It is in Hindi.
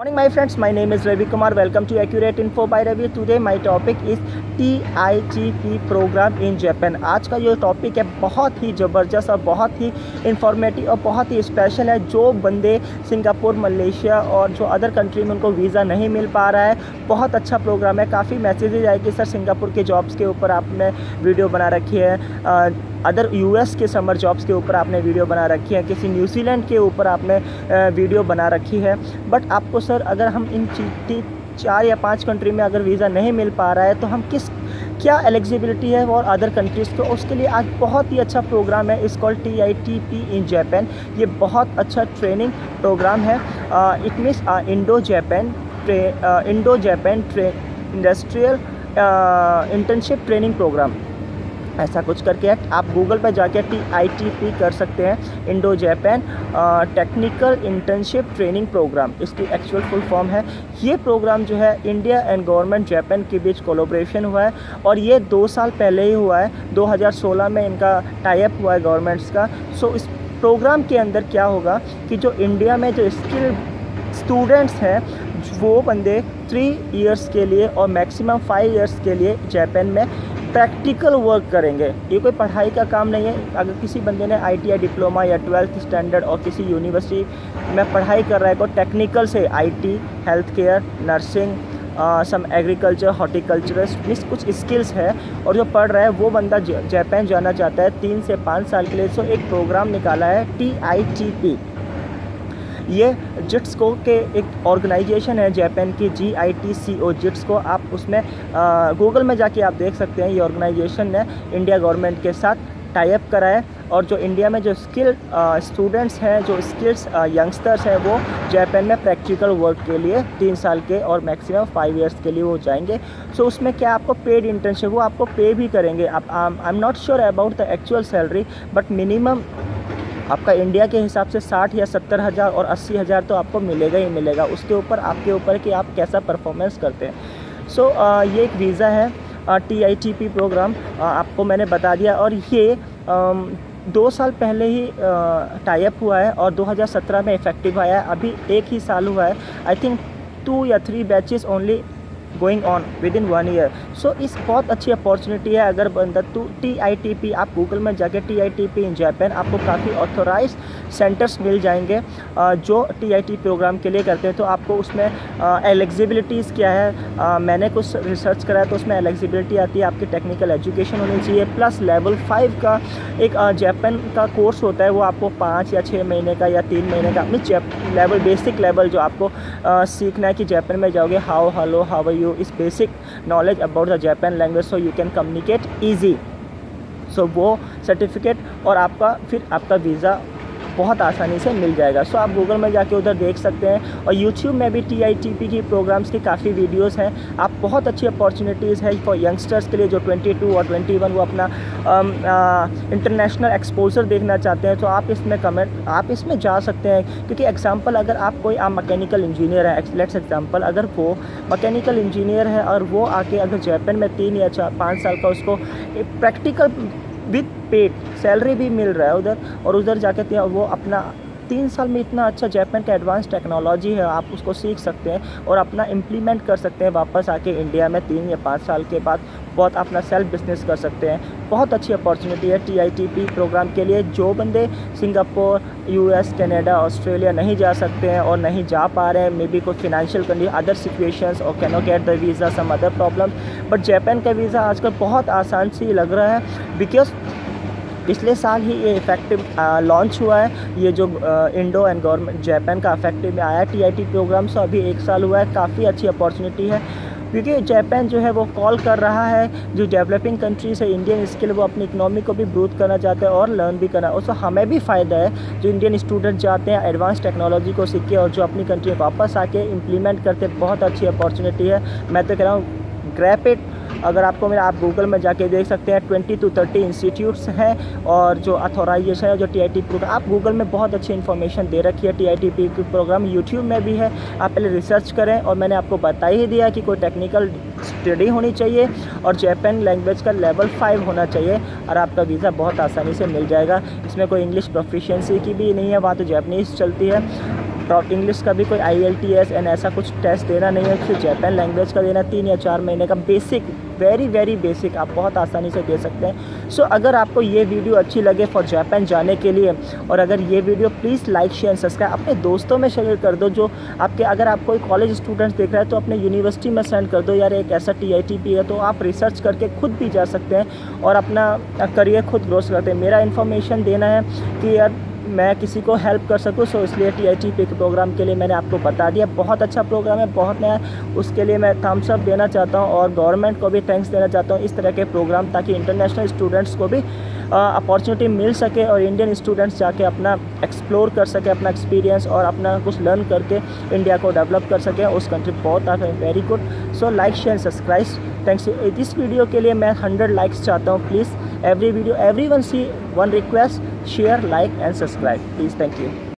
Morning my friends, my name is Ravi Kumar. Welcome to Accurate Info by Ravi. Today my topic is TIGP program in Japan. आज का जो टॉपिक है बहुत ही ज़बरदस्त और बहुत ही इंफॉर्मेटिव और बहुत ही स्पेशल है जो बंदे सिंगापुर मलेशिया और जो अदर कंट्री में उनको वीज़ा नहीं मिल पा रहा है बहुत अच्छा प्रोग्राम है काफ़ी मैसेजेज आए कि सर सिंगापुर के जॉब्स के ऊपर आपने वीडियो बना रखी है अदर यूएस के समर जॉब्स के ऊपर आपने वीडियो बना रखी है, किसी न्यूजीलैंड के ऊपर आपने वीडियो बना रखी है। बट आपको सर, अगर हम इन चार या पाँच कंट्री में अगर वीज़ा नहीं मिल पा रहा है तो हम किस, क्या एलिजिबिलिटी है और अदर कंट्रीज़ को? उसके लिए आज बहुत ही अच्छा प्रोग्राम है, इस call T I T P in Japan. ये बहुत अच्छा ट्रेनिंग प्रोग्राम है। It means Indo Japan Indo Japan tray, industrial internship training program. ऐसा कुछ करके आप गूगल पर जाके टी आई टी पी कर सकते हैं Indo Japan technical internship training program इसकी एक्चुअल फुल फॉर्म है। ये प्रोग्राम जो है इंडिया एंड गवर्नमेंट जापान के बीच कोलोब्रेशन हुआ है और ये दो साल पहले ही हुआ है। 2016 में इनका टाइप हुआ है गवर्नमेंट्स का। सो इस प्रोग्राम के अंदर क्या होगा कि जो इंडिया में जो स्किल स्टूडेंट्स हैं, वो बंदे थ्री इयर्स के लिए और मैक्सिमम फाइव इयर्स के लिए जापान में प्रैक्टिकल वर्क करेंगे। ये कोई पढ़ाई का काम नहीं है। अगर किसी बंदे ने आईटीआई डिप्लोमा या ट्वेल्थ स्टैंडर्ड और किसी यूनिवर्सिटी में पढ़ाई कर रहा है, कोई टेक्निकल से IT health care nursing some agriculture horticulturist मीस कुछ स्किल्स है और जो पढ़ रहा है, वो बंदा जापान जाना चाहता है। तीन से पाँच साल के लिए सो एक प्रोग्राम निकाला है टी आई टी पी ये जिट्सको के एक ऑर्गेनाइजेशन है जापान की जी आई टी सी ओ जिट्सको आप उसमें गूगल में जाके आप देख सकते हैं ये ऑर्गेनाइजेशन ने इंडिया गवर्नमेंट के साथ टाइप करा है और जो इंडिया में जो स्किल स्टूडेंट्स हैं जो स्किल्स यंगस्टर्स हैं वो जापान में प्रैक्टिकल वर्क के लिए तीन साल के और मैक्सिमम फाइव इयर्स के लिए वो जाएँगे। सो so, उसमें क्या आपको पेड इंटर्नशिप वो आपको पे भी करेंगे। आप I am not sure about the actual salary but minimum आपका इंडिया के हिसाब से साठ या सत्तर हज़ार और अस्सी हज़ार तो आपको मिलेगा ही मिलेगा। उसके ऊपर आपके ऊपर कि आप कैसा परफॉर्मेंस करते हैं। सो so, ये एक वीज़ा है T I T P program आपको मैंने बता दिया। और ये दो साल पहले ही टाइप हुआ है और 2017 में इफ़ेक्टिव आया है। अभी एक ही साल हुआ है। आई थिंक टू या three batches only going on within one year so इस बहुत अच्छी अपॉर्चुनिटी है अगर बंदा to T I T P आप गूगल में जाके T I T P in Japan आपको काफ़ी ऑथोराइज सेंटर्स मिल जाएँगे जो टी आई टी प्रोग्राम के लिए करते हैं। तो आपको उसमें एलिजिबिलिटीज़ क्या है मैंने कुछ रिसर्च करा तो उसमें एलिजिबिलिटी आती है, आपकी टेक्निकल एजुकेशन होनी चाहिए प्लस लेवल फाइव का एक जापान का कोर्स होता है, वो आपको पाँच या छः महीने का या तीन महीने का मीन लेवल बेसिक लेवल जो आपको सीखना है कि जापान में जाओगे हाउ हलो हाउ यू इस basic knowledge about the Japan language so you can communicate easy so वो सर्टिफिकेट और आपका, फिर आपका वीज़ा बहुत आसानी से मिल जाएगा। सो आप गूगल में जाके उधर देख सकते हैं और यूट्यूब में भी टी आई टी पी की प्रोग्राम्स की काफ़ी वीडियोस हैं। आप बहुत अच्छी अपॉर्चुनिटीज़ है फॉर यंगस्टर्स के लिए जो 22 और 21 वो अपना इंटरनेशनल एक्सपोजर देखना चाहते हैं। तो आप इसमें कमेंट आप इसमें जा सकते हैं। क्योंकि एग्ज़ाम्पल अगर आप कोई, आप मैकेनिकल इंजीनियर है लेट्स एग्ज़ाम्पल अगर वो मकैनिकल इंजीनियर है और वो आके अगर जापान में तीन या चार, पाँच साल का उसको प्रैक्टिकल विद पेड सैलरी भी मिल रहा है उधर और उधर जाके वो अपना तीन साल में इतना अच्छा जापान का एडवांस टेक्नोलॉजी है, आप उसको सीख सकते हैं और अपना इम्प्लीमेंट कर सकते हैं वापस आके इंडिया में तीन या पाँच साल के बाद बहुत अपना सेल्फ बिज़नेस कर सकते हैं। बहुत अच्छी अपॉर्चुनिटी है टीआईटीपी प्रोग्राम के लिए। जो बंदे सिंगापुर यूएस कनाडा ऑस्ट्रेलिया नहीं जा सकते हैं और नहीं जा पा रहे हैं मे बी कोई फिनेंशियल कंडीशन अदर सिचुएशंस और cannot get the visa some other problem but Japan का वीज़ा आजकल बहुत आसान सी लग रहा है बिकॉज़ पिछले साल ही ये इफ़ेक्टिव लॉन्च हुआ है। ये जो इंडो एंड गवर्नमेंट जापान का इफ़ेक्टिव में आया टीआईटी प्रोग्राम से अभी एक साल हुआ है। काफ़ी अच्छी अपॉर्चुनिटी है। क्योंकि जापान जो है वो कॉल कर रहा है, जो डेवलपिंग कंट्रीज़ है इंडियन स्किल वो अपनी इकनॉमी को भी ग्रोथ करना चाहते हैं और लर्न भी करना उससे हमें भी फ़ायदा है, जो इंडियन स्टूडेंट जाते हैं एडवांस टेक्नोलॉजी को सीख के और जो अपनी कंट्री वापस आके इम्प्लीमेंट करते बहुत अच्छी अपॉर्चुनिटी है। मैं तो कह रहा हूँ ग्रैपिड अगर आपको मेरा, आप गूगल में जाके देख सकते हैं ट्वेंटी टू थर्टी इंस्टीट्यूट्स हैं और जो अथोराइजेशन है, जो टी आई टी प्रोग्राम आप गूगल में बहुत अच्छी इन्फॉर्मेशन दे रखी है T I T P program YouTube में भी है। आप पहले रिसर्च करें और मैंने आपको बता ही दिया कि कोई टेक्निकल स्टडी होनी चाहिए और जैपन लैंग्वेज का लेवल फाइव होना चाहिए और आपका वीज़ा बहुत आसानी से मिल जाएगा। इसमें कोई इंग्लिश प्रोफिशिएंसी की भी नहीं है, वहाँ तो जैपनीज़ चलती है। और इंग्लिश का भी कोई I L T S and ऐसा कुछ टेस्ट देना नहीं है सिर्फ़ जापान लैंग्वेज का देना तीन या चार महीने का बेसिक वेरी वेरी बेसिक आप बहुत आसानी से दे सकते हैं। सो so, अगर आपको ये वीडियो अच्छी लगे फॉर जापान जाने के लिए और अगर ये video please like share and subscribe अपने दोस्तों में शेयर कर दो जो आपके अगर आप कोई कॉलेज स्टूडेंट्स देख रहे हैं तो अपने यूनिवर्सिटी में सेंड कर दो यार एक ऐसा टी आई टी पी है तो आप रिसर्च करके खुद भी जा सकते हैं और अपना करियर खुद ग्रोथ करते हैं। मेरा इन्फॉर्मेशन देना है कि यार मैं किसी को हेल्प कर सकूँ सो इसलिए टी आई टी पी के प्रोग्राम के लिए मैंने आपको बता दिया। बहुत अच्छा प्रोग्राम है, बहुत नया उसके लिए मैं थम्स अप देना चाहता हूँ और गवर्नमेंट को भी थैंक्स देना चाहता हूँ इस तरह के प्रोग्राम ताकि इंटरनेशनल स्टूडेंट्स को भी अपॉर्चुनिटी मिल सके और इंडियन स्टूडेंट्स जाके अपना एक्सप्लोर कर सके, अपना एक्सपीरियंस और अपना कुछ लर्न करके इंडिया को डेवलप कर सके। उस कंट्री बहुत आप very good so like share subscribe thanks इस वीडियो के लिए मैं हंड्रेड लाइक्स चाहता हूँ please every video every one see one request share like and subscribe. Please thank you